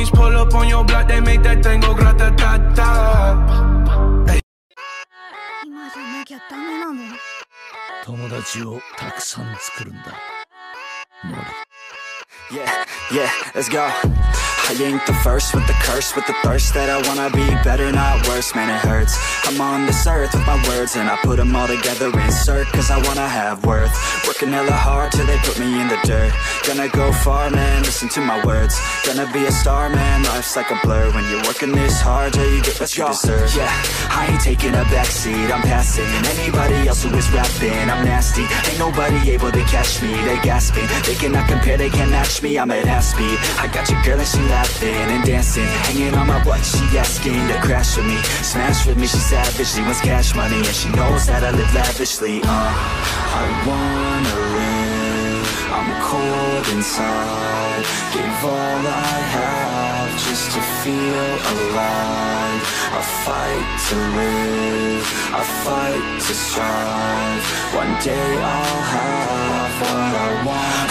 homies pull up on your block, they make that thing go grata ta ta. 今じゃなきゃダメなの友達をたくさん作るんだノリ Yeah, yeah, let's go. I ain't the first with the curse, with the thirst that I wanna be better, not worse, man, it hurts. I'm on this earth with my words, and I put them all together, insert, cause I wanna have worth. Working hella hard till they put me in the dirt. Gonna go far, man, listen to my words. Gonna be a star, man, life's like a blur. When you're working this hard, yeah, you get what you deserve. Yeah, I ain't taking a backseat, I'm passing. Anybody else who is rapping, I'm nasty. Ain't nobody able to catch me, they gasping. They cannot compare, they can't match me, I'm at half speed. I got your girl and she laughing and dancing. Hanging on my butt, she asking to crash with me. Smash with me, she savage, she wants cash money. And she knows that I live lavishly, uh. I wanna live, I'm cold inside. Give all I have just to feel alive. I fight to live, I fight to strive. One day I'll have what I want.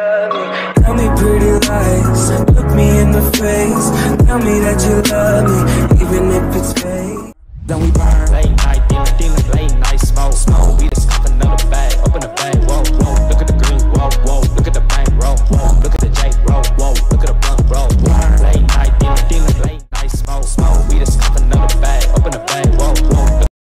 Tell me pretty lies, look me in the face. Tell me that you love me, even if it's fake. Then we burn.